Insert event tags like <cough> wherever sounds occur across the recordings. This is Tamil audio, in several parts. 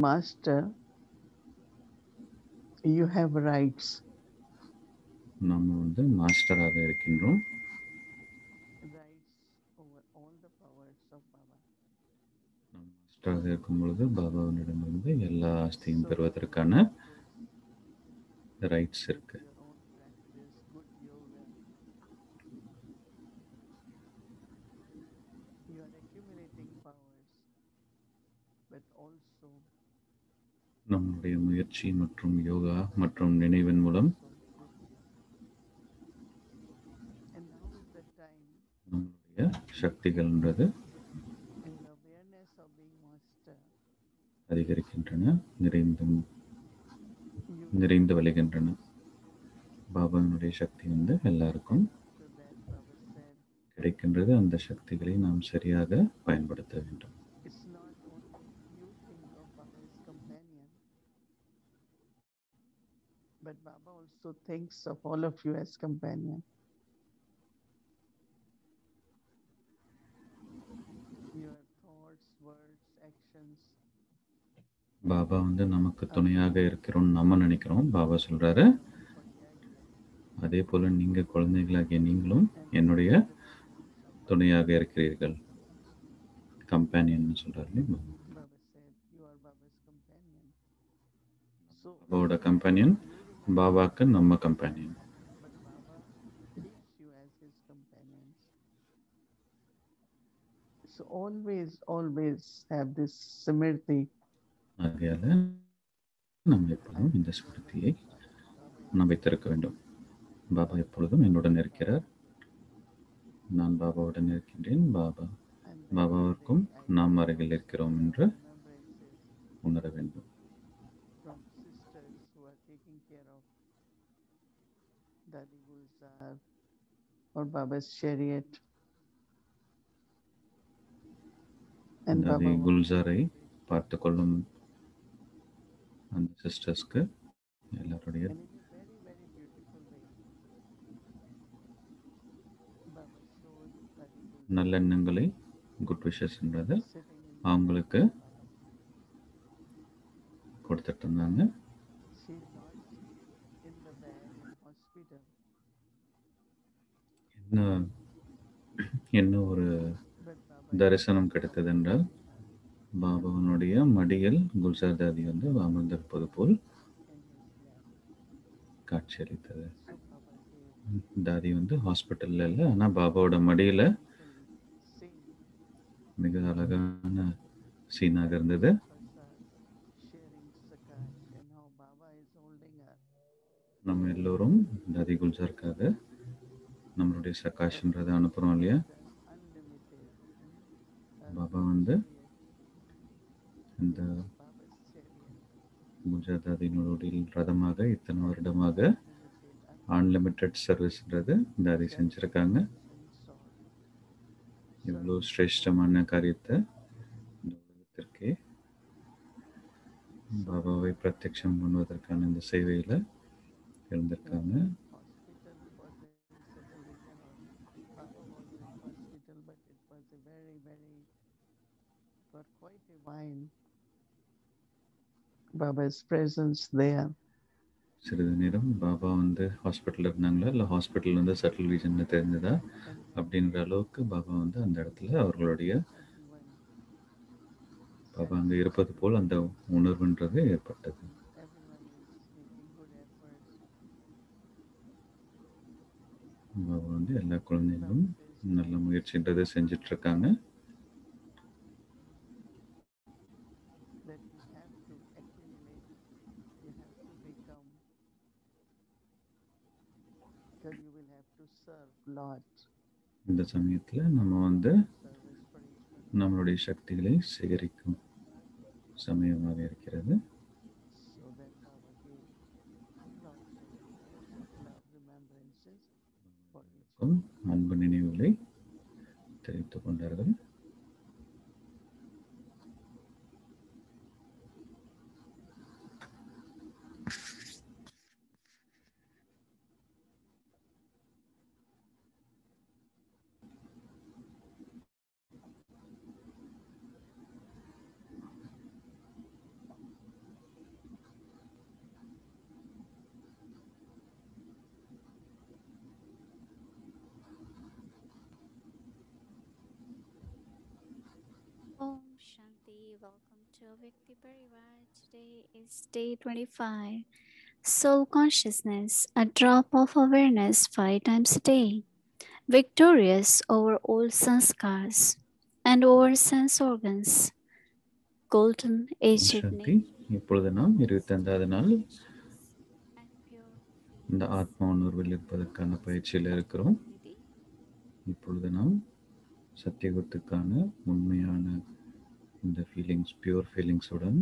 master, you have rights. நம்ம வந்து மாஸ்டராக இருக்கின்றோம். மாஸ்டராக இருக்கும் பொழுது பாபாவினிடமிருந்து எல்லா ஆஸ்தியும் பெறுவதற்கான ரைட்ஸ் இருக்கு Your own practice, good yoga. You are accumulating powers, but also நம்முடைய முயற்சி மற்றும் யோகா மற்றும் நினைவின் மூலம் நம்முடைய சக்திகள்ன்றது என்றது அதிகரிக்கின்றன நிறைந்து நிறைந்து வழிகின்றன. பாபாவினுடைய சக்தி வந்து எல்லாருக்கும் கிடைக்கின்றது. அந்த சக்திகளை நாம் சரியாக பயன்படுத்த வேண்டும் it's not only you think of Baba as companion, but Baba also thinks of all of you as companion. Your thoughts, words, actions, Baba வந்து நமக்கு துணையாக இருக்கிறோம் நம்ம நினைக்கிறோம் பாபா சொல்றாரு அதே போல நீங்க குழந்தைகளாகிய நீங்களும் என்னுடைய துணையாக இருக்கிறீர்கள் கம்பேனியன் சொல்றாரு இல்லையா Baba. Baba said, you are Baba's companion. So, பாபாவோட கம்பேனியன் பாபாக்கு நம்ம companion always, always have this simriti. ஆகையால நாம் எப்பொழுதும் இந்த ஸ்மிருதியை நாம் வைத்திருக்க வேண்டும். பாபா எப்பொழுதும் என்னுடன் இருக்கிறார். நான் பாபாவுடன் இருக்கின்றேன். பாபா பாபாவிற்கும் நாம் அருகில் இருக்கிறோம் என்று உணர வேண்டும். Or Baba's chariot. And Baba குல்சாரை பார்த்து கொள்ளும் அந்த சிஸ்டர்ஸ்க்கு எல்லாருடைய நல்லெண்ணங்களை குட் விஷஸ்ன்றது அவங்களுக்கு கொடுத்துட்டு இருந்தாங்க She's not in the bed in hospital, என்ன என்ன ஒரு தரிசனம் கிடைத்தது என்றால் பாபாவனுடைய மடியில் குல்சார் தாதி வந்து அமர்ந்திருப்பது போல் காட்சியளித்தது தாதி வந்து ஹாஸ்பிட்டல்ல இல்லை ஆனால் பாபாவோட மடியில் மிக அழகான சீனாக இருந்தது. நம்ம எல்லோரும் தாதி குல்சாருக்காக நம்மளுடைய சகாஷ்ன்றதை அனுப்புகிறோம் இல்லையா? பாபா வந்து இந்த முஜாதாதினுடைய ரதமாக இத்தனை வருடமாக அன்லிமிட்டெட் சர்வீஸ்ன்றது அதை செஞ்சுருக்காங்க. இவ்வளோ சிரேஷ்டமான காரியத்தை இந்த உலகத்திற்கே பாபாவை பிரத்யட்சம் பண்ணுவதற்கான இந்த சேவையில் இருந்திருக்காங்க Hospital, was there is a visibility of Baba was in hospital, but it was a very, very, it was quite. Baba's presence there. சிறிது நேரம் பாபா வந்து ஹாஸ்பிட்டலில் இருந்தாங்களா இல்லை ஹாஸ்பிட்டல் வந்து சட்டில் ரீஜன் தெரிஞ்சதா அப்படின்ற அளவுக்கு பாபா வந்து அந்த இடத்துல அவர்களுடைய பாபா அங்கே இருப்பது போல் அந்த உணர்வுன்றது ஏற்பட்டது பாபா வந்து எல்லா குழந்தைகளும் நல்ல முயற்சின்றதை செஞ்சுட்டு இருக்காங்க that you have to accumulate, you have to become, because you will have to serve Lord, இந்த சமயத்தில் நம்ம வந்து நம்மளுடைய சக்திகளை சேகரிக்கும் சமயமாக இருக்கிறது. அன்பு நினைவுகளை தெரிவித்துக் கொண்டார்கள். to Vikti Parivar. Today is day 25. Soul consciousness, a drop of awareness five times a day, victorious over all sanskars and over sense organs. Golden age சாந்தி இப்பொழுது நாம் இருபத்தைந்தாவது நாள் and pure இந்த ஆத்மா உணர்வில் இருப்பதற்கான பயிற்சியில் இருக்கிறோம் Nidhi. இப்பொழுது நாம் சத்தியகுத்துக்கான உண்மையான இந்த ஃபீலிங்ஸ் பியூர் ஃபீலிங்ஸுடன்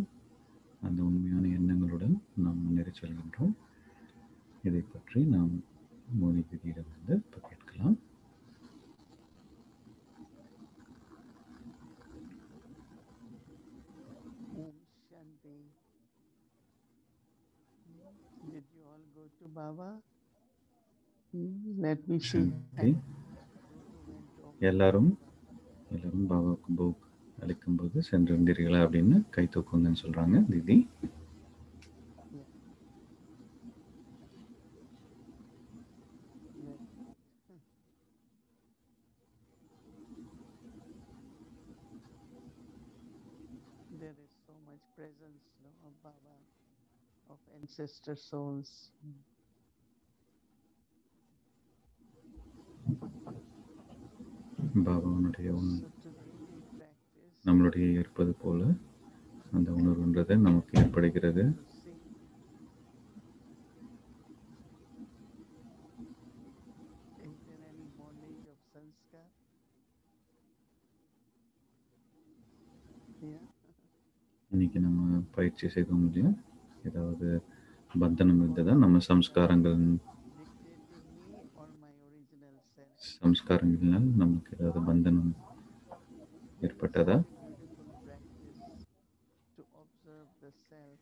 அந்த உண்மையான எண்ணங்களுடன் நாம் முன்னேறி செல்கின்றோம் இதை பற்றி நாம் மோனி திதியிடம் வந்து இப்போ கேட்கலாம். Did you all go to Baba? Let me see. சாந்தி எல்லாரும் எல்லாரும் பாபாவுக்கு புக் அளிக்கும்போது சென்றிருந்தீர்களா அப்படின்னு கை தூக்குங்கன்னு சொல்கிறாங்க திதி. There is so much presence no, of Baba, of ancestor souls. பாபாவனுடைய உண் So today we practice இருப்பது போல அந்த உணர்வுன்றது நமக்கு ஏற்படுகிறது. இன்னைக்கு நம்ம பயிற்சி செய்தோம் இல்லையா? ஏதாவது பந்தனம் இருந்ததா? நம்ம சம்ஸ்காரங்கள் சம்ஸ்காரங்களால் சம்ஸ்காரங்களினால் நமக்கு ஏதாவது பந்தனம் ஏற்பட்டதா Beautiful practice to observe the self.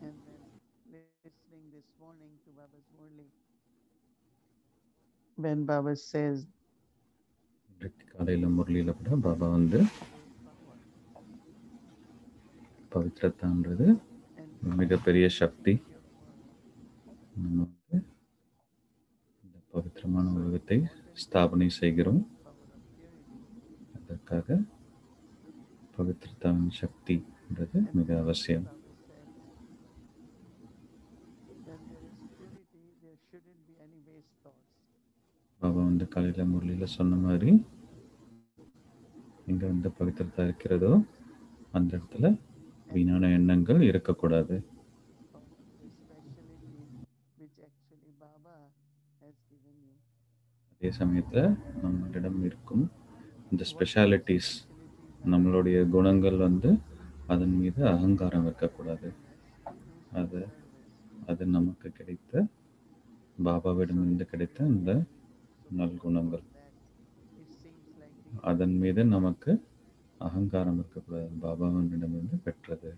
And then listening this morning to Baba's Murli. When Baba says, இன்றைக்கு காலையில் முரளியில் கூட பாபா வந்து பவித்ரத்தான்றது மிகப்பெரிய சக்தி. நம்ம வந்து இந்த பவித்திரமான உலகத்தை ஸ்தாபனை செய்கிறோம். அதற்காக பவித்ரத்தாவின் சக்தின்றது மிக அவசியம் Baba Baba says, when there is purity, there shouldn't be any waste Baba வந்து காலையில் முரளியில் சொன்ன மாதிரி எங்கே வந்து பவித்திரத்தை இருக்கிறதோ அந்த இடத்துல வீணான எண்ணங்கள் இருக்கக்கூடாது. அதே சமயத்தில் நம்மளிடம் இருக்கும் இந்த ஸ்பெஷாலிட்டிஸ் நம்மளுடைய குணங்கள் வந்து அதன் மீது அகங்காரம் இருக்கக்கூடாது. அது அது நமக்கு கிடைத்த பாபாவிடமிருந்து கிடைத்த இந்த நல்குணங்கள் அதன் மீது நமக்கு அகங்காரம் இருக்கக்கூடாது பாபாவிடமிருந்து பெற்றது.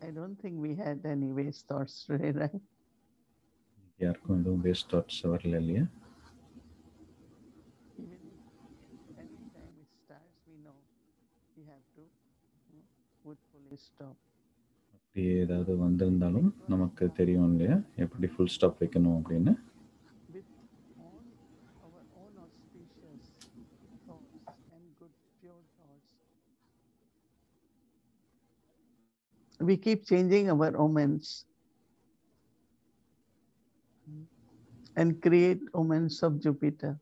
I don't think we had any waste thoughts today, right? யாருக்கும் எதுவும் வேஸ்ட் தாட்ஸ் வரல இல்லையா Even if any time it starts, we know we have to அப்படி ஏதாவது வந்திருந்தாலும் நமக்கு தெரியும் இல்லையா எப்படி ஃபுல் ஸ்டாப் வைக்கணும் அப்படின்னு with all our own auspicious thoughts and good pure thoughts. We keep changing our omens and create omens of Jupiter.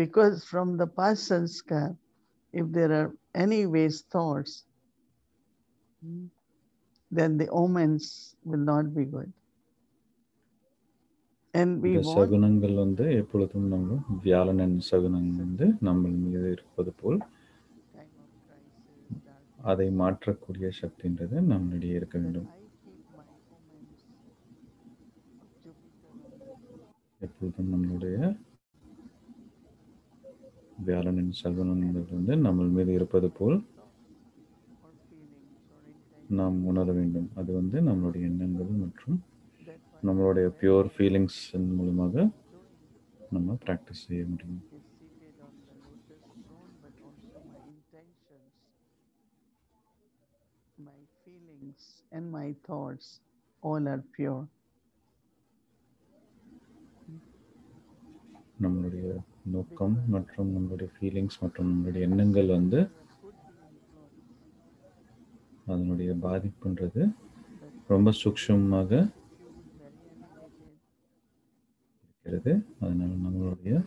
Because from the past sanskar, if there are any waste thoughts, mm, then the omens will not be good. சகுனங்கள் வந்து எப்பொழுதும் நம்ம வியாழனின் சகுனம் வந்து நம்ம மீது இருப்பது போல். அதை மாற்றக்கூடிய சக்தின்றது நம்மளிடையே இருக்க வேண்டும். எப்பொழுதும் நம்மளுடைய வியாழனின் சர்வனங்கள் வந்து நம்ம மீது இருப்பது போல் நாம் உணர வேண்டும் அது வந்து நம்மளுடைய எண்ணங்கள் மற்றும் நம்மளுடைய பியோர் ஃபீலிங்ஸ் மூலமாக நம்ம ப்ராக்டிஸ் செய்ய முடியும் My feelings and my thoughts all are pure. நம்மளுடைய நோக்கம் மற்றும் நம்மளுடைய ஃபீலிங்ஸ் மற்றும் நம்மளுடைய எண்ணங்கள் வந்து அதனுடைய பாதிப்புன்றது. ரொம்ப சூக்ஷமாக இருக்கிறது. அதனால் நம்மளுடைய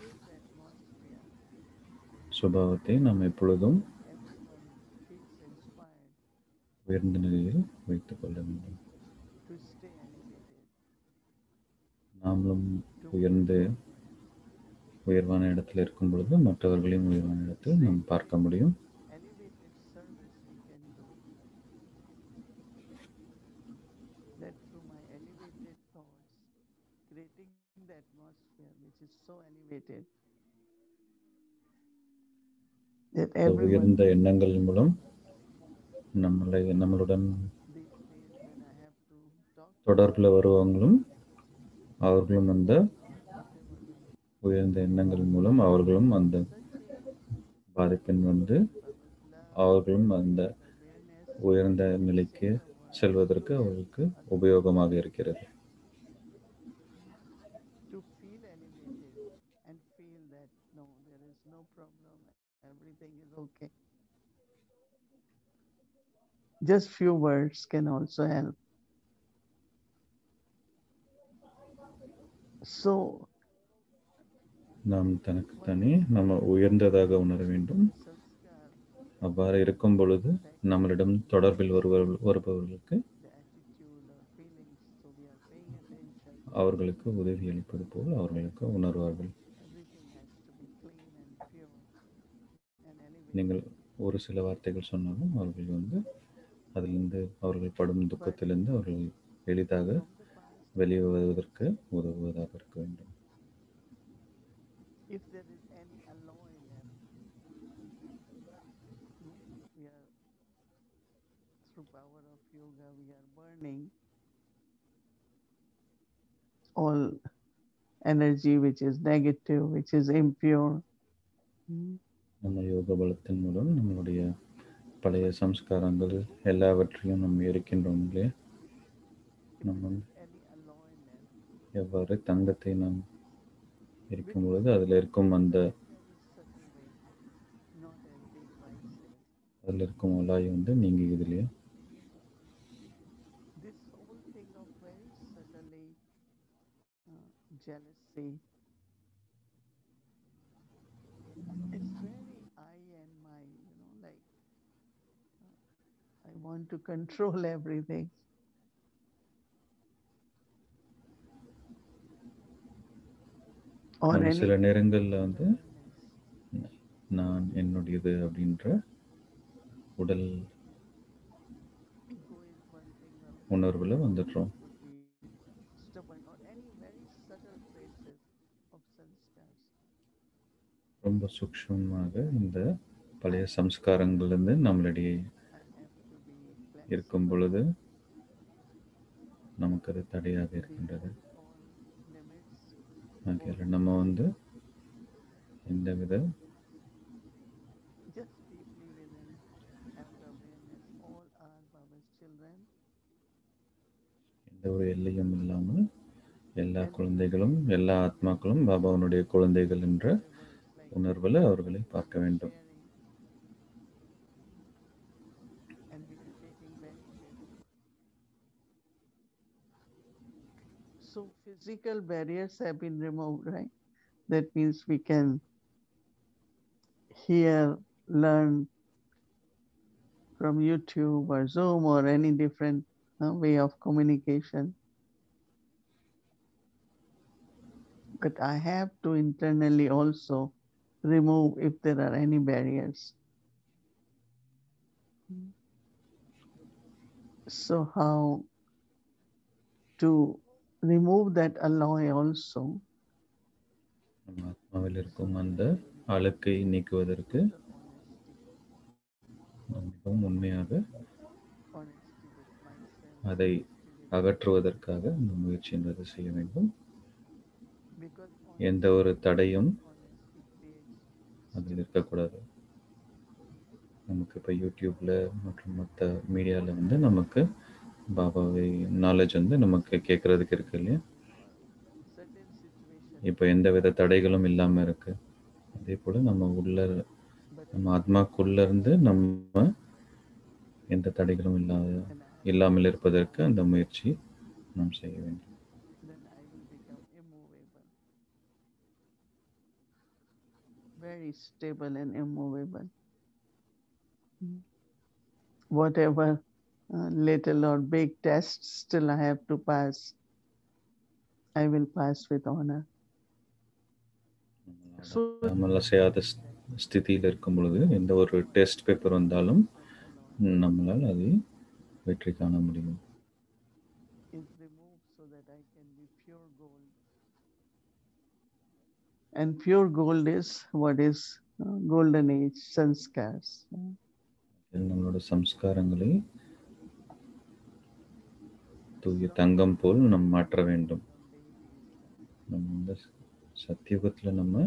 சுபாவத்தை நாம் எப்பொழுதும் உயர்ந்த நிலையில் வைத்துக் கொள்ள வேண்டும். நாமளும் உயர்ந்து உயர்வான இடத்தில் இருக்கும் பொழுது மற்றவர்களையும் உயர்வான இடத்தில் நாம் பார்க்க முடியும் உயர்ந்த எண்ணங்கள் மூலம் நம்மளை நம்மளுடன் தொடர்பில் வருவாங்களும் அவர்களும் அந்த உயர்ந்த எண்ணங்கள் மூலம் அவர்களும் அந்த பாதிப்பின் வந்து அவர்களும் அந்த உயர்ந்த நிலைக்கு செல்வதற்கு அவர்களுக்கு உபயோகமாக இருக்கிறது to feel elevated and feel that no, there is no problem, everything is okay. Just few words can also help. So, நாம் தனக்குத்தானே நம்ம உயர்ந்ததாக உணர வேண்டும். அவ்வாறு இருக்கும் பொழுது நம்மளிடம் தொடர்பில் வருபவர்கள் வருபவர்களுக்கு அவர்களுக்கு உதவி அளிப்பது போல் அவர்களுக்கு உணர்வார்கள். நீங்கள் ஒரு சில வார்த்தைகள் சொன்னாலும் அவர்கள் வந்து அதிலிருந்து அவர்கள் படும் துக்கத்திலிருந்து அவர்கள் எளிதாக வெளியே வருவதற்கு உதவுவதாக இருக்க வேண்டும் if there is any alloy left, we are through power of yoga, we are burning all energy which is negative, which is impure. நம்ம யோக பலத்தின் மூலம் நம்மளுடைய பழைய சம்ஸ்காரங்கள் எல்லாவற்றையும் நம்ம எரிக்கின்றோம் நம்ம எவ்வாறு தங்கத்தை நாம் இருக்கும் பொழுது அதில் இருக்கும் அந்த அதில் இருக்கும் ஒலாய் வந்து நீங்குகிறது இல்லையா This whole thing of very subtly uh, jealousy. It's very I and my, you know, like uh, I want to control everything. சில நேரங்களில் வந்து நான் என்னுடையது அப்படின்ற உடல் உணர்வில் வந்துடுறோம் would be stubborn or any very subtle traces of sanskars. ரொம்ப சூக்ஷ்மமாக இந்த பழைய சம்ஸ்காரங்கள்லேருந்து நம்மளிடையே இருக்கும் பொழுது நமக்கு அது தடையாக இருக்கின்றது. ஆகையால் நம்ம வந்து எந்தவித வித எந்த ஒரு எல்லையும் இல்லாமல் எல்லா குழந்தைகளும் எல்லா ஆத்மாக்களும் பாபாவனுடைய குழந்தைகள் என்ற உணர்வில் அவர்களை பார்க்க வேண்டும் sharing and meditating benefits. So physical barriers have been removed, right? That means we can hear, learn from YouTube or Zoom or any different uh, way of communication. But I have to internally also remove if there are any barriers. So how to remove that alloy also? நம்ம ஆத்மாவில் இருக்கும் அந்த அழுக்கை நீக்குவதற்கு நாம் மிகவும் உண்மையாக Honesty with myself. அதை அகற்றுவதற்காக இந்த முயற்சி என்பதை செய்ய வேண்டும் Because எந்த ஒரு தடையும் honesty creates அதில் இருக்கக்கூடாது. நமக்கு இப்போ யூடியூப்பில் மற்றும் மற்ற மீடியாவில் வந்து நமக்கு பாபாவை நாலேஜ் வந்து நமக்கு கேட்குறதுக்கு இருக்கு இல்லையா? இப்போ எந்த வித தடைகளும் இல்லாமல் இருக்குது அதே போல் நம்ம உள்ள நம்ம ஆத்மாக்குள்ளேருந்து நம்ம எந்த தடைகளும் இல்லாத இல்லாமல் இருப்பதற்கு அந்த முயற்சி நாம் செய்ய வேண்டும். Very stable and immovable. Mm. Whatever uh, little or big tests still I have to pass, I will pass with honor. So நம்மளால் செய்யாத ஸ்- ஸ்திதியில் இருக்கும் பொழுது எந்த ஒரு டெஸ்ட் பேப்பர் வந்தாலும் நம்மளால் அதை வெற்றி காண முடியும் And pure gold is what is uh, golden age sanskars. நம்மளோட சம்ஸ்காரங்களை. தூய தங்கம் போல் நம் மாற்ற வேண்டும். நம்ம வந்து சத்தியுகத்தில் நம்ம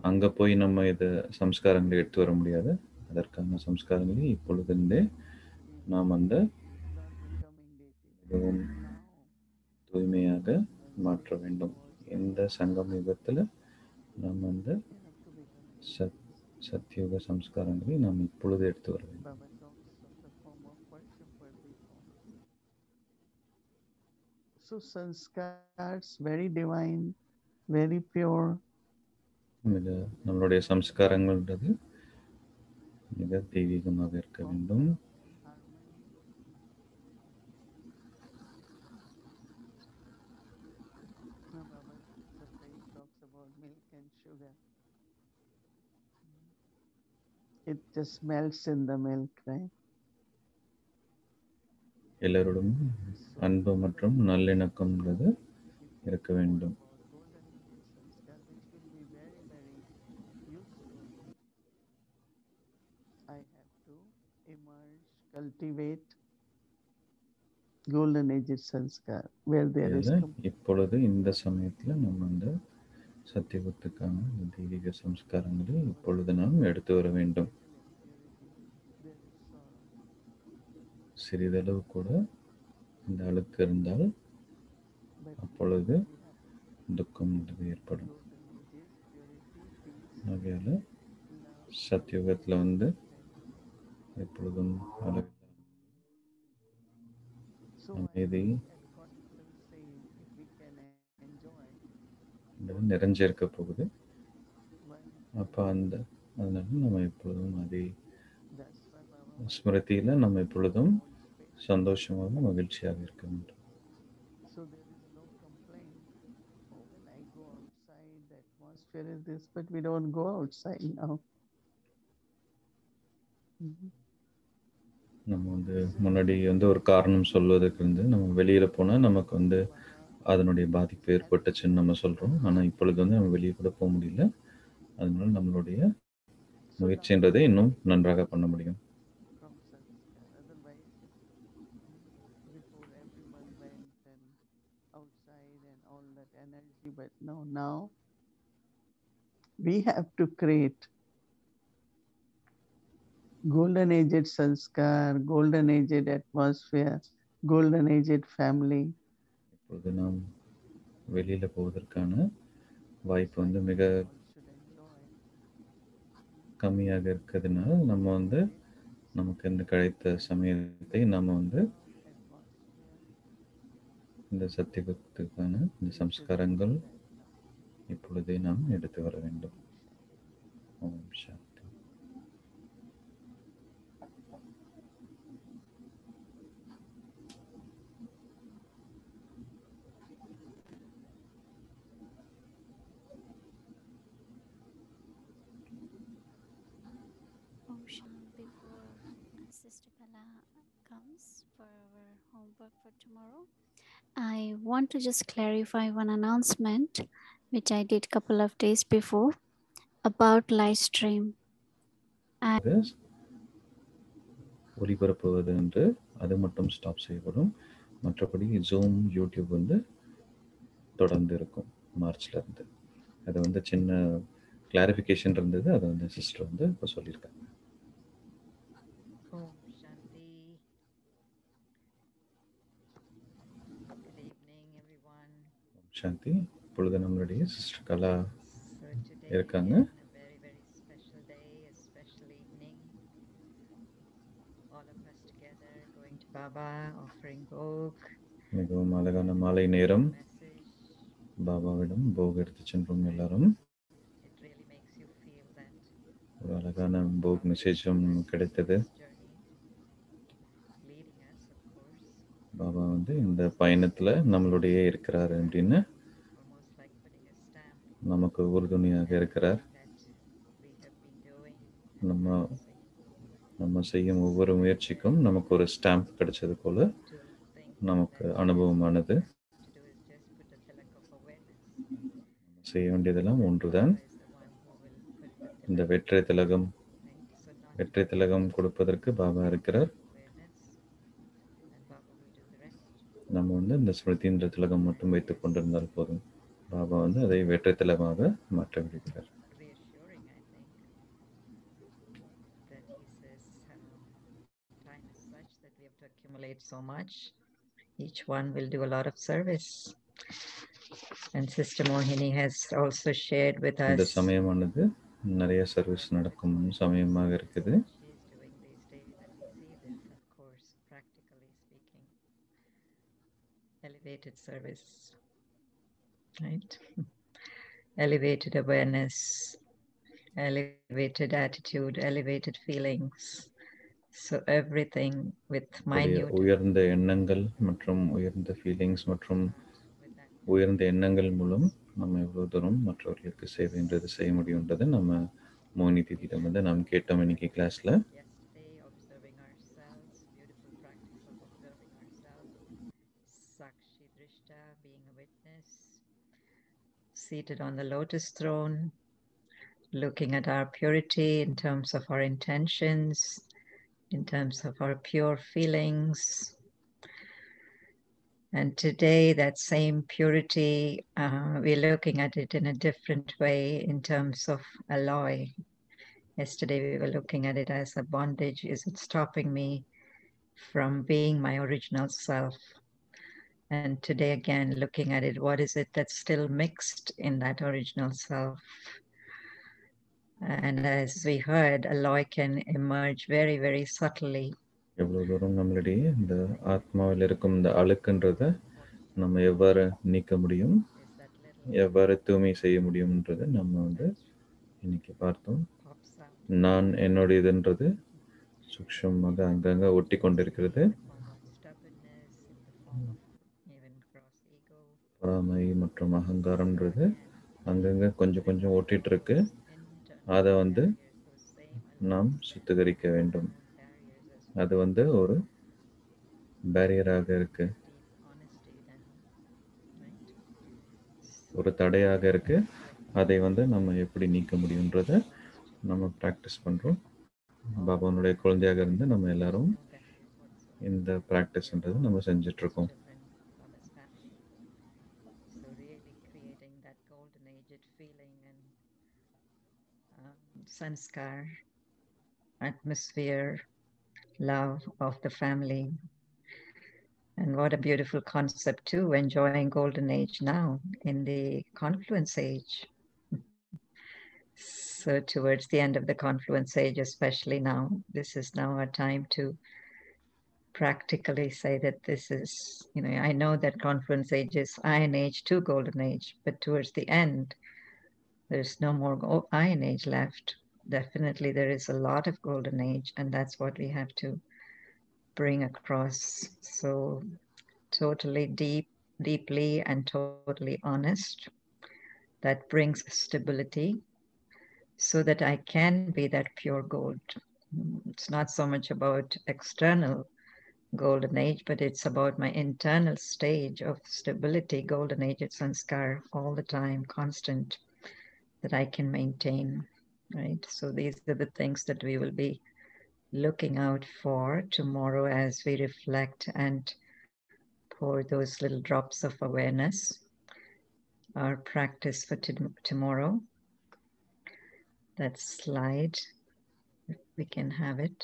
அங்கே போய் நம்ம இதை சம்ஸ்காரங்களை எடுத்து வர முடியாது. அதற்கான சம்ஸ்காரங்களை இப்பொழுதிருந்தே நாம் அந்த மிகவும் தூய்மையாக மாற்ற வேண்டும். இந்த சங்கம் யுகத்தில் நாம் become. சத் சத்தியுக சம்ஸ்காரங்களை நாம் இப்பொழுது எடுத்து வர வேண்டும். So sanskars, very divine, very pure, நம்மளுடைய சம்ஸ்காரங்கள்ன்றது மிக தெய்வீகமாக இருக்க வேண்டும் harmony. Now Baba Satai talks about milk and sugar. It just melts in the milk, right? எல்லோருடன் அன்பு மற்றும் நல்லிணக்கம்ன்றது இருக்க வேண்டும் cultivate golden age sanskar where there is இதில் com- இப்பொழுது இந்த சமயத்தில் நம்ம அந்த சத்தியுகத்துக்கான தெய்வீக சம்ஸ்காரங்களை இப்பொழுது நாம் எடுத்து வர வேண்டும். சிறிதளவு கூட இந்த அழுக்கு இருந்தால் அப்பொழுது துக்கம் என்பது ஏற்படும். golden ஆகையால் சத்தியுகத்தில் வந்து எப்பொழுதும் அளவில்லாத அமைதி and confidence saying if we can enjoy என்பது நிறைஞ்சிருக்க போகுது அப்போ அந்த அதனால நம்ம எப்பொழுதும் அதை ஸ்மிருதியில் நம்ம எப்பொழுதும். சந்தோஷமாக மகிழ்ச்சியாக இருக்க வேண்டும் atmosphere is this, but we don't go outside now. Mhm. நம்ம வந்து முன்னாடி வந்து ஒரு காரணம் சொல்வதற்கு வந்து நம்ம வெளியில போனா நமக்கு வந்து அதனுடைய பாதிப்பு ஏற்பட்டுச்சுன்னு நம்ம சொல்கிறோம் ஆனால் இப்பொழுது வந்து நம்ம வெளியே கூட போக முடியல அதனால நம்மளுடைய முயற்சின்றதை இன்னும் நன்றாக பண்ண முடியும் But no, now we have to create golden aged sanskar, golden aged atmosphere, golden aged family. இப்பொழுது நாம் வெளியில போவதற்கான வாய்ப்பு வந்து மிக கம்மியாக இருக்கிறதுனால நம்ம வந்து நமக்கு இந்த கிடைத்த சமயத்தை நம்ம வந்து இந்த சத்தியத்துக்கான இந்த சம்ஸ்காரங்கள் இப்பொழுதே நாம் எடுத்து வர வேண்டும். ஓம் சாந்தி. Homework for tomorrow, I want to just clarify one announcement which I did couple of days before about live stream. ஒளிபரப்புவது என்று அது மட்டும் ஸ்டாப் செய்யப்படும். மற்றபடி ஜூம் யூடியூப் வந்து தொடர்ந்து இருக்கும் மார்ச்ல இருந்து. அது வந்து சின்ன கிளாரிஃபிகேஷன் இருந்தது அதை வந்து சிஸ்டர் வந்து இப்போ சொல்லியிருக்காங்க. சாந்தி இப்பொழுது நம்மளுடைய சிஸ்டர் கலா இருக்காங்க. மிகவும் அழகான மாலை நேரம். பாபாவிடம் போக் எடுத்து சென்றோம் எல்லாரும் ஒரு அழகான போக் மெசேஜும் கிடைத்தது this journey leading us, of course, Baba வந்து இந்த பயணத்துல நம்மளுடைய இருக்கிறார் அப்படின்னு நமக்கு உறுதுணையாக இருக்கிறார். நம்ம நம்ம செய்யும் ஒவ்வொரு முயற்சிக்கும் நமக்கு ஒரு ஸ்டாம்ப் கிடைச்சது போல நமக்கு அனுபவமானது. செய்ய வேண்டியதெல்லாம் ஒன்றுதான். இந்த வெற்றை திலகம் வெற்றை திலகம் கொடுப்பதற்கு பாபா இருக்கிறார் awareness, and Baba will do the rest. நம்ம வந்து இந்த ஸ்மிருதின்ற திலகம் மட்டும் வைத்துக் கொண்டிருந்தால் போதும் பாபா வந்து அதை வெற்றை திலகமாக மாற்ற விடுகிறார் um, accumulate so much. Each one will do a lot of service. And Sister Mohini has also shared with இந்த us. சமயமானது நிறைய சர்வீஸ் நடக்கும் சமயமாக இருக்குது She's doing these days, and we see this, of course, practically speaking. Elevated service, right? <laughs> elevated awareness, elevated attitude, elevated feelings. So everything with minute உயர்ந்த எண்ணங்கள் மற்றும் உயர்ந்த ஃபீலிங்ஸ் மற்றும் உயர்ந்த எண்ணங்கள் மூலம் நம்ம எவ்வளவு தூரம் மற்றவர்களுக்கு சேவைன்றது செய்ய முடியுன்றது நம்ம மோகினி தீதியிடம் வந்து நாம் கேட்டோம் இன்னைக்கு கிளாஸ்ல seated on the lotus throne, looking at our purity in terms of our intentions, in terms of our pure feelings. And today, that same purity, uh, we're looking at it in a different way in terms of alloy. Yesterday, we were looking at it as a bondage. Is it stopping me from being my original self? And today, again, looking at it, what is it that's still mixed in that original self? And as we heard, alloy can emerge very, very subtly. எவ்வளவு தூரம் நம்மளுடைய இந்த ஆத்மாவில் இருக்கும் இந்த அழுக்குன்றத நம்ம எவ்வாறு நீக்க முடியும் Is that little எவ்வாறு தூய்மை செய்ய முடியும்ன்றதை நம்ம வந்து இன்னைக்கு பார்த்தோம் pops out நான் என்னுடையதுன்றது சூக்ஷமாக அங்கங்க ஒட்டி கொண்டிருக்கிறது பொறாமை மற்றும் அகங்காரம்ன்றது அங்கங்க கொஞ்சம் கொஞ்சம் ஒட்டிட்டு இருக்கு அதை வந்து நாம் சுத்திகரிக்க வேண்டும். அது வந்து ஒரு பேரியராக இருக்கு. ஒரு தடையாக இருக்கு. அதை வந்து நம்ம எப்படி நீக்க முடியுன்றத நம்ம ப்ராக்டிஸ் பண்றோம். பாபானுடைய குழந்தையாக இருந்து நம்ம எல்லாரும் இந்த ப்ராக்டிஸ்ன்றது நம்ம செஞ்சுட்டு sanskar, atmosphere, love of the family. And what a beautiful concept too, enjoying golden age now in the confluence age. So towards the end of the confluence age, especially now, this is now a time to practically say that this is, you know, I know that confluence age is iron age to golden age, but towards the end, there's no more iron age left. Definitely, there is a lot of golden age, and that's what we have to bring across. So, totally deep, deeply, and totally honest. That brings stability so that I can be that pure gold. It's not so much about external golden age, but it's about my internal stage of stability, golden age at Sanskar, all the time, constant, that I can maintain, right? So these are the things that we will be looking out for tomorrow as we reflect and pour those little drops of awareness. Our practice for to- tomorrow. That slide, if we can have it.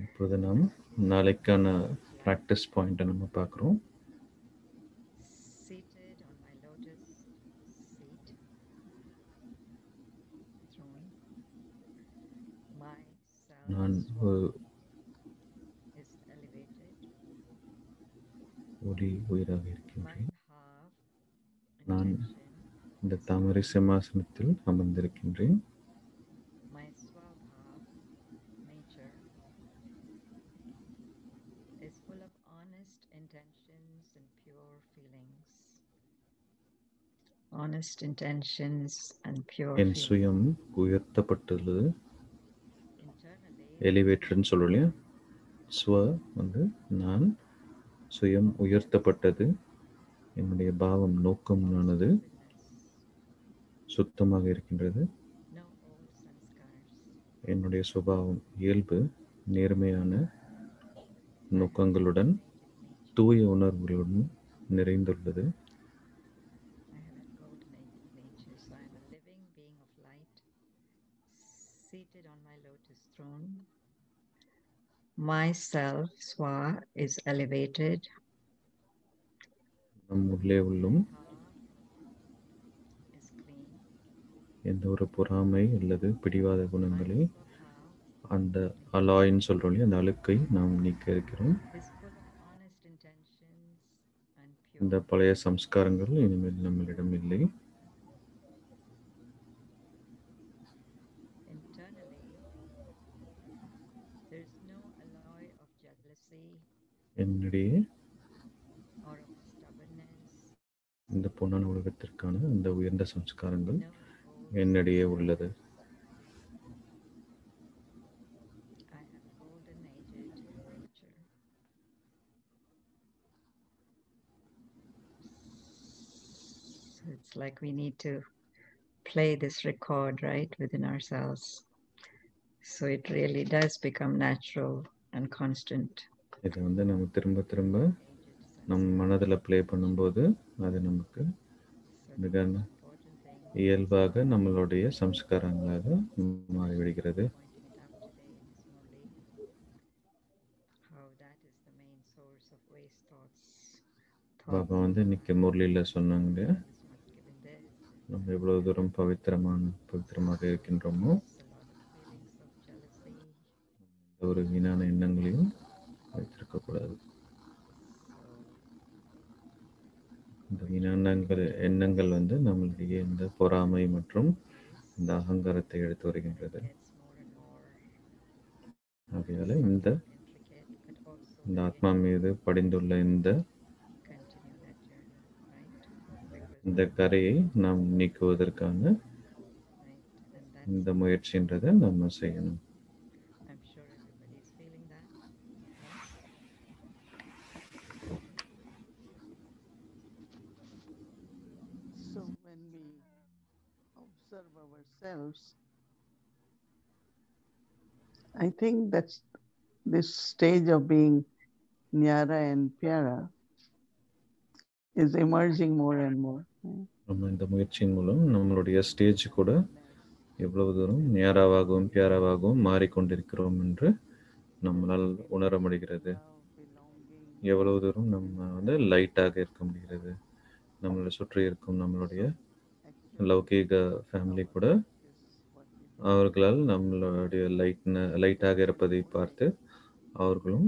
இப்பொழுது நாம் நாளைக்கான ப்ராக்டிஸ் பாயிண்ட்டை நம்ம பார்க்குறோம் நான். ஒளி உயிராக இருக்கின்றேன் நான் இந்த தாமரை சிம்மாசனத்தில் அமர்ந்திருக்கின்றேன் honest intentions and pure என். சுயம் உயர்த்தப்பட்டுள்ளது எலிவேட்டர்னு சொல்றோம் இல்லையா? ஸ்வ வந்து நான் சுயம் உயர்த்தப்பட்டது. என்னுடைய பாவம் நோக்கமானது சுத்தமாக இருக்கின்றது. என்னுடைய சுபாவம் இயல்பு நேர்மையான நோக்கங்களுடன் தூய உணர்வுகளுடன் நிறைந்துள்ளது I have a golden na- nature, so I am a living being of light, seated on my lotus throne. Myself, Swa, is elevated. நம் உள்ளும் எந்த ஒரு பொறாமை அல்லது பிடிவாத குணங்களை அந்த அலாயின்னு சொல்றோம் அந்த அழுக்கை நாம் நீக்க இருக்கிறோம். இந்த பழைய சம்ஸ்காரங்கள் இனிமேல் நம்மளிடம் இல்லை. பொன்னான உலகத்திற்கான அந்த உயர்ந்த சம்ஸ்காரங்கள் no old என்னிடையே உள்ளது I have a golden aged nature. So it's like we need to play this record right within ourselves. So it really does become natural and constant. இதை வந்து நம்ம திரும்ப திரும்ப நம் மனதில் ப்ளே பண்ணும்போது அது நமக்கு மிக இயல்பாக நம்மளுடைய சம்ஸ்காரங்களாக மாறிவிடுகிறது பாபா வந்து இன்னைக்கு முரளியில் சொன்னாங்க நம்ம எவ்வளவு தூரம் பவித்திரமான பவித்திரமாக இருக்கின்றோமோ ஒரு வீணான எண்ணங்களையும் வைத்திருக்கக்கூடாது எண்ணங்கள் எண்ணங்கள் வந்து நம்மளுடைய இந்த பொறாமை மற்றும் இந்த அகங்காரத்தை எடுத்து வருகின்றது. Gets ஆகையால இந்த இந்த ஆத்மா மீது படிந்துள்ள இந்த இந்த கரையை நாம் நீக்குவதற்கான இந்த முயற்சின்றதை நம்ம செய்யணும் I'm sure everybody is feeling that. So when we observe themselves. I think that's this stage of being Nyara and Pyara is emerging more and more. நம்ம இந்த முயற்சியின் மூலம் நம்மளுடைய ஸ்டேஜ் கூட எவ்வளவு தூரம் நேராவாகவும் பியாராவாகவும் மாறிக்கொண்டிருக்கிறோம் என்று நம்மளால் உணர முடிகிறது எவ்வளவு தூரம் நம்ம வந்து லைட்டாக இருக்க முடிகிறது நம்மளை சுற்றி இருக்கும் நம்மளுடைய லௌகீக ஃபேமிலி கூட அவர்களால் நம்மளுடைய லைட் லைட்டாக இருப்பதை பார்த்து அவர்களும்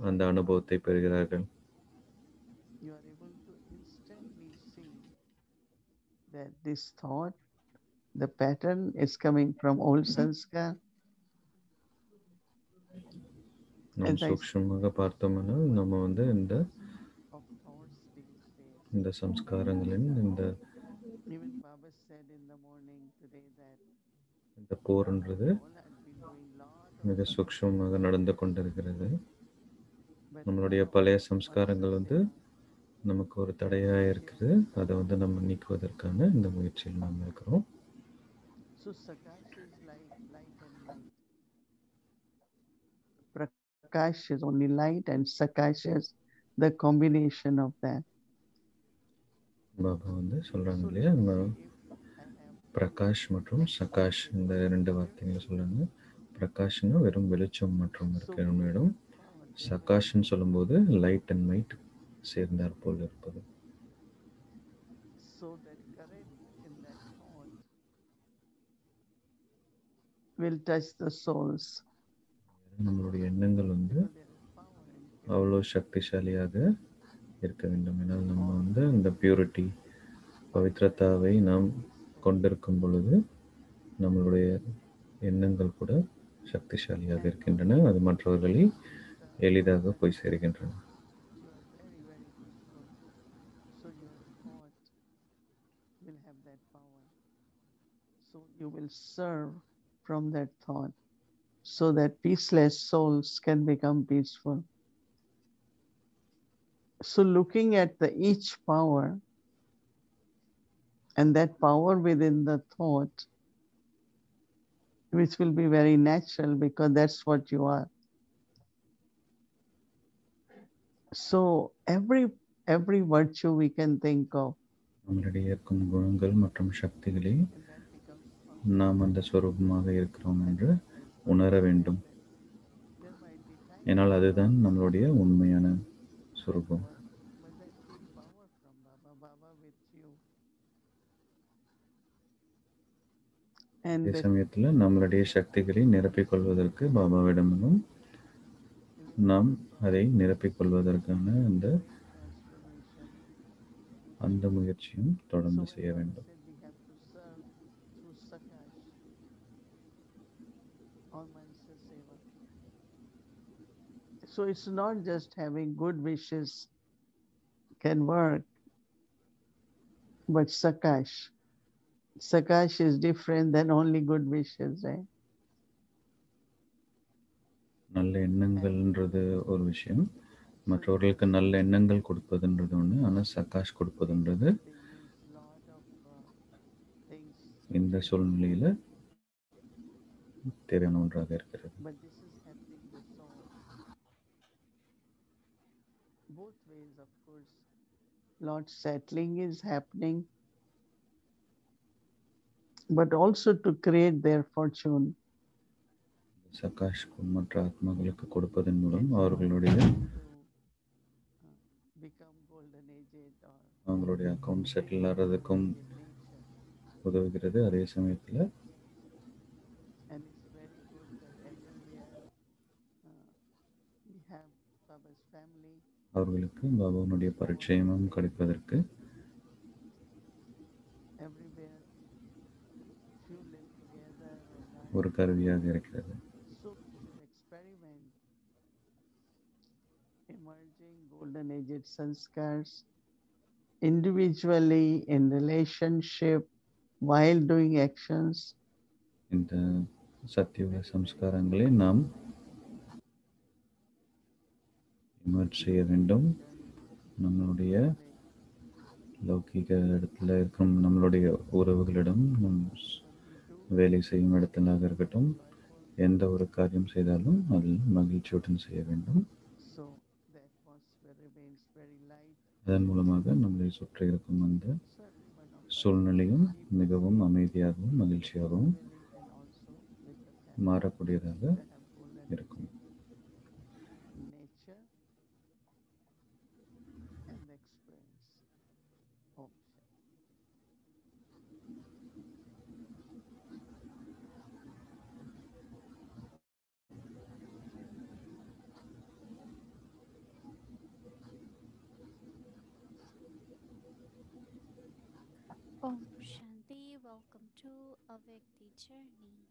அந்த அனுபவத்தை பெறுகிறார்கள் that this thought, the pattern is coming from old sanskar. நாம் சூக்ஷ்மமாக பார்த்தோம்னா நம்ம வந்து இந்த. இந்த சம்ஸ்காரங்களின் இந்த இந்த போர்ன்றது மிக of சூக்ஷ்மமாக நடந்து கொண்டிருக்கிறது நம்மளுடைய பழைய சம்ஸ்காரங்கள் வந்து நமக்கு ஒரு தடையாக இருக்குது அதை வந்து நம்ம நீக்குவதற்கான இந்த முயற்சியில் நாம் இருக்கிறோம். Prakash is only light and Sakash is the combination of that. Baba வந்து சொல்கிறாங்க இல்லையா பிரகாஷ் மற்றும் சகாஷ் இந்த ரெண்டு வார்த்தைகளை சொல்றாங்க பிரகாஷ்னா வெறும் வெளிச்சம் மற்றும் இருக்கிற இடம் சகாஷ்ன்னு சொல்லும்போது லைட் அண்ட் மைட் சேர்ந்தார் போல் இருப்பது. Will touch the souls. நம்மளுடைய எண்ணங்கள் வந்து அவ்வளோ சக்திசாலியாக இருக்க வேண்டும். ஏன்னால் நம்ம வந்து இந்த பியூரிட்டி பவித்ரதாவை நாம் கொண்டிருக்கும் பொழுது நம்மளுடைய எண்ணங்கள் கூட சக்திசாலியாக இருக்கின்றன அது மற்றவர்களை எளிதாக போய் சேர்கின்றன You are very, very peaceful. So your thought will have that power. So you will serve from that thought so that peaceless souls can become peaceful. So looking at the each power and that power within the thought, which will be very natural because that's what you are. So every every virtue we can think of, நம்மளிடையே இருக்கும் குணங்கள் மற்றும் சக்திகளை நாம் அந்த ஸ்வரூபமாக இருக்கிறோம் என்று உணர வேண்டும் there might be times ஏன்னால் அதுதான் நம்மளுடைய உண்மையான சுரூபம் அதே சமயத்தில் நம்மளுடைய சக்திகளை நிரப்பிக் கொள்வதற்கு பாபாவிடமும் நாம் அதை நிரப்பிக் கொள்வதற்கான அந்த அந்த முயற்சியும் தொடர்ந்து செய்ய வேண்டும். So it's not just having good wishes can work, but Sakash. Sakash is different than only good wishes, right? நல்ல எண்ணங்கள்ன்றது ஒரு விஷயம் மற்றவர்களுக்கு நல்ல எண்ணங்கள் கொடுப்பதுன்றது ஒன்று ஆனால் சகாஷ் கொடுப்பதுன்றது uh, இந்த சூழ்நிலையில் தேவையான ஒன்றாக இருக்கிறது. Lot settling is happening, but also to create their fortune. சகாஷ் மற்ற ஆத்மாக்களுக்கு கொடுப்பதன் மூலம் அவர்களுடைய uh, அவங்களுடைய அக்கௌண்ட் செட்டில் ஆகிறதுக்கும் உதவுகிறது அதே சமயத்தில் uh, அவர்களுக்கு பாபாவுடைய பரிச்சயமும் கிடைப்பதற்கு ஒரு கருவியாக இருக்கிறது so we should experiment emerging golden aged sanskars individually in relationship while doing actions இந்த சத்தியுக சம்ஸ்காரங்களை நாம் இமர்ஜ் செய்ய வேண்டும் நம்மளுடைய லௌகீக இடத்துல இருக்கும் நம்மளுடைய உறவுகளிடம் நம் ஸ்- வேலை செய்யும் இடத்திலாக இருக்கட்டும் எந்த ஒரு காரியம் செய்தாலும் அதில் மகிழ்ச்சியுடன் செய்ய வேண்டும். அதன் மூலமாக நம்மளை சுற்றி இருக்கும் அந்த சூழ்நிலையும் மிகவும் அமைதியாகவும் மகிழ்ச்சியாகவும் மாறக்கூடியதாக இருக்கும். Om Shanti, welcome to Awake the Journey.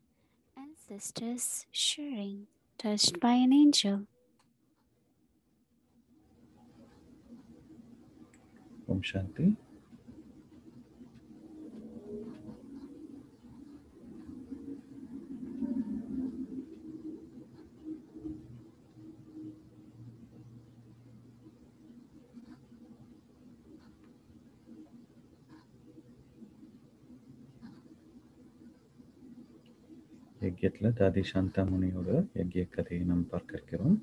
Ancestors sharing, touched by an angel. Om Shanti. யஜ்யத்தில் தாதி சாந்தாமுனியோட யஜ்ய கதையை நாம் பார்க்க இருக்கிறோம்?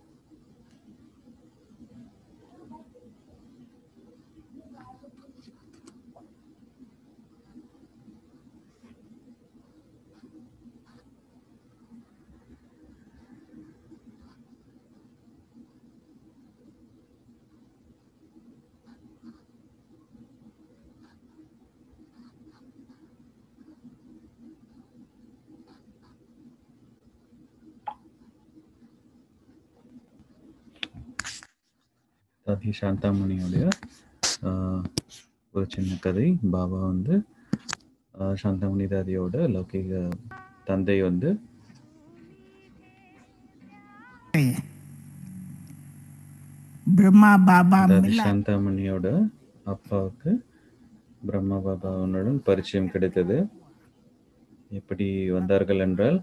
கல்கி சாந்தாமணியுடைய ஒரு சின்ன கதை. பாபா வந்து சாந்தாமணி தாதியோட லௌகிக தந்தை வந்து பிரம்மா பாபா சாந்தாமணியோட அப்பாவுக்கு பிரம்மா பாபாவுடன் பரிச்சயம் கிடைத்தது. எப்படி வந்தார்கள் என்றால்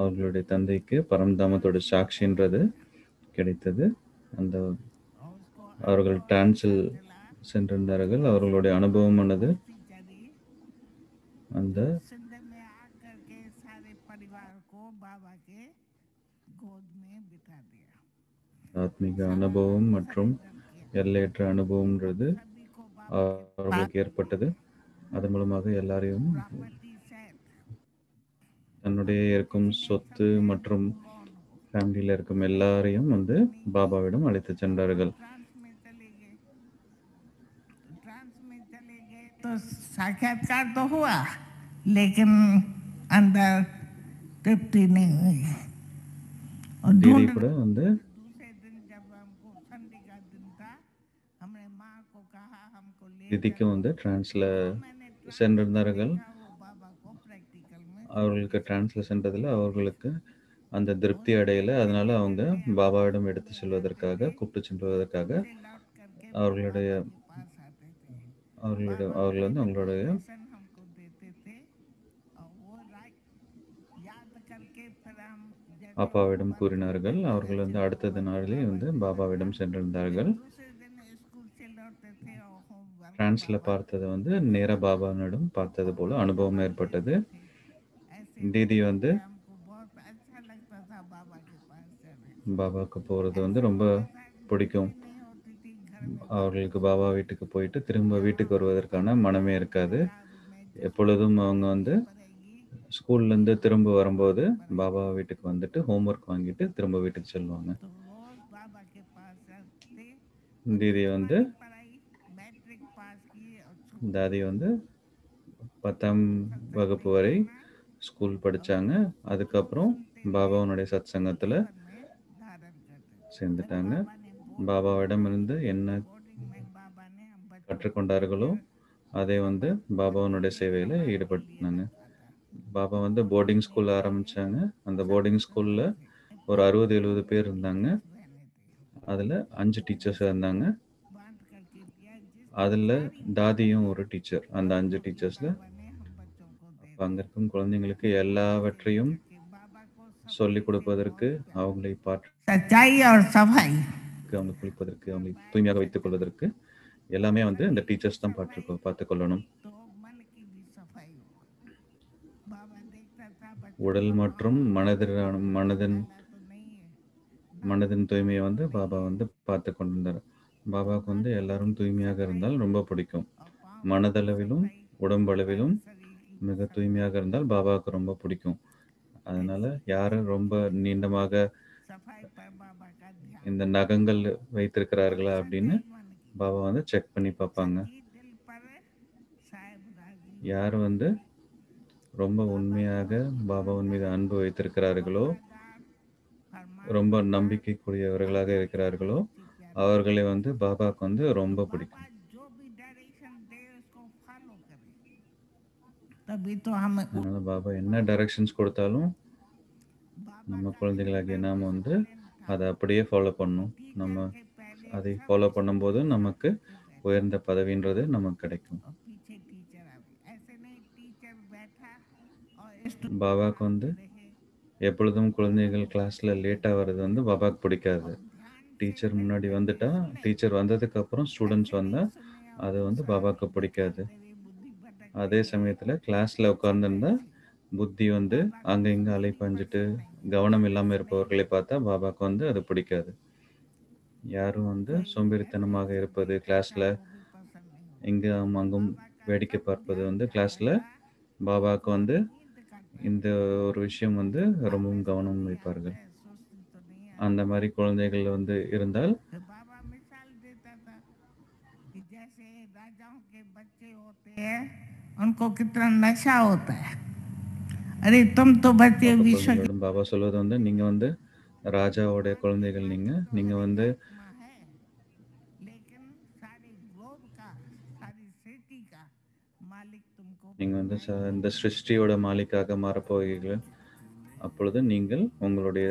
அவர்களுடைய தந்தைக்கு பரம்தாமத்தோட சாட்சின்றது கிடைத்தது. அந்த அவர்கள் டிரான்ஸில் சென்றிருந்தார்கள். அவர்களுடைய அனுபவமானது அந்த ஆத்மீக அனுபவம் மற்றும் எல்லையற்ற அனுபவம்ன்றது அவர்களுக்கு ஏற்பட்டது. அதன் மூலமாக எல்லாரையும் தன்னுடைய இருக்கும் சொத்து மற்றும் ஃபேமிலியில் இருக்கும் எல்லாரையும் வந்து பாபாவிடம் அழைத்து சென்றார்கள். तो साक्षात्कार तो हुआ लेकिन अंदर तृप्ति नहीं हुई और தீதி ढूंढ கூட வந்து दूसरे दिन जब हमको संडे का दिन था हमने माँ को कहा हमको ले திதிக்கும் வந்து டிரான்ஸ்ல मैंने சென்றிருந்தார்கள் वो बाबा को प्रैक्टिकल में அவர்களுக்கு டிரான்ஸ்ல சென்றதில் அவர்களுக்கு அந்த திருப்தி அடையல அதனால அவங்க பாபாவிடம் எடுத்து செல்வதற்காக கூப்பிட்டு செல்வதற்காக लौट करके அவர்களுடைய पास आते அவர்களிடம் அவர்கள் வந்து அவங்களுடைய அப்பாவிடம் கூறினார்கள். அவர்கள் வந்து அடுத்த நாளிலே வந்து பாபாவிடம் சென்றிருந்தார்கள். பிரான்ஸில் பார்த்தது வந்து நேர பாபாவிடம் பார்த்தது போல அனுபவம் ஏற்பட்டது. தீதி வந்து பாபாவுக்கு போகிறது வந்து ரொம்ப பிடிக்கும். அவர்களுக்கு பாபா வீட்டுக்கு போயிட்டு திரும்ப வீட்டுக்கு வருவதற்கான மனமே இருக்காது. எப்பொழுதும் அவங்க வந்து ஸ்கூல்லேருந்து திரும்ப வரும்போது பாபா வீட்டுக்கு வந்துட்டு ஹோம்ஒர்க் வாங்கிட்டு திரும்ப வீட்டுக்கு செல்வாங்க. தீதி வந்து தாதி வந்து பத்தாம் வகுப்பு வரை ஸ்கூல் படித்தாங்க அதுக்கப்புறம் பாபாவுனுடைய சத் சங்கத்தில் சேர்ந்துட்டாங்க. பாபாவிடமிருந்து என்ன கற்றுக்கொண்டார்களோ அதை வந்து பாபாவனுடைய சேவையில் ஈடுபட்டாங்க பாபா வந்து போர்டிங் ஸ்கூலில் ஆரம்பிச்சாங்க. அந்த போர்டிங் ஸ்கூலில் ஒரு அறுபது எழுபது பேர் இருந்தாங்க. அதில் அஞ்சு டீச்சர்ஸ் இருந்தாங்க. அதில் தாதியும் ஒரு டீச்சர் அந்த அஞ்சு டீச்சர்ஸில் அங்கே இருக்கும் குழந்தைங்களுக்கு எல்லாவற்றையும் சொல்லிக் கொடுப்பதற்கு அவங்களை பாட்டு செய்வதற்கு அவங்களை குளிப்பதற்கு அவங்களை தூய்மையாக வைத்துக் கொள்வதற்கு எல்லாமே வந்து இந்த டீச்சர்ஸ் தான் பார்த்து பார்த்து கொள்ளணும். உடல் மற்றும் மனதிலான மனதின் மனதின் தூய்மையை வந்து பாபா வந்து பார்த்து கொண்டிருந்தார். பாபாவுக்கு வந்து எல்லாரும் தூய்மையாக இருந்தால் ரொம்ப பிடிக்கும். மனதளவிலும் உடம்பளவிலும் மிக தூய்மையாக இருந்தால் பாபாவுக்கு ரொம்ப பிடிக்கும். அதனால யாரும் ரொம்ப நீண்டமாக இந்த நகங்கள் வைத்திருக்கிறார்களா அப்படின்னு பாபா வந்து செக் பண்ணி பார்ப்பாங்க. யார் வந்து ரொம்ப உண்மையாக பாபாவின் மீது அன்பு வைத்திருக்கிறார்களோ ரொம்ப நம்பிக்கைக்குரியவர்களாக இருக்கிறார்களோ அவர்களை வந்து பாபாவுக்கு வந்து ரொம்ப பிடிக்கும். பாபா என்ன டைரக்ஷன்ஸ் கொடுத்தாலும் நம்ம குழந்தைகளாகிய நாம் வந்து அதை அப்படியே ஃபாலோ பண்ணும். நம்ம அதை ஃபாலோ பண்ணும்போது நமக்கு உயர்ந்த பதவின்றது நமக்கு கிடைக்கும். பாபாவுக்கு வந்து எப்பொழுதும் குழந்தைகள் கிளாஸில் லேட்டாக வர்றது வந்து பாபாவுக்கு பிடிக்காது. டீச்சர் முன்னாடி வந்துட்டா டீச்சர் வந்ததுக்கப்புறம் ஸ்டூடெண்ட்ஸ் வந்தால் அது வந்து பாபாவுக்கு பிடிக்காது. அதே சமயத்தில் கிளாஸில் உட்காந்துருந்தா புத்தி வந்து அங்க இங்க அலைப்பாஞ்சிட்டு கவனம் இல்லாம இருப்பவர்களை பார்த்தா பாபாவுக்கு வந்து அது பிடிக்காது யாரும் வந்து சோம்பேறித்தனமாக இருப்பது கிளாஸ்ல இங்கும் அங்கும் வேடிக்கை பார்ப்பது வந்து கிளாஸ்ல பாபாவுக்கு வந்து இந்த ஒரு விஷயம் வந்து ரொம்பவும் கவனம் வைப்பார்கள் அந்த மாதிரி குழந்தைகள் வந்து இருந்தால் तो बाबा मिसाल देता था कि जैसे राजाओं के बच्चे होते हैं उनको कितना नशा होता है அரே பாபா சொல்வது வந்து நீங்க வந்து ராஜாவோட குழந்தைகள் நீங்க நீங்க வந்து நீங்க வந்து இந்த சிருஷ்டியோட மாலிக்காக மாறப்போகிறீர்கள். அப்பொழுது நீங்கள் உங்களுடைய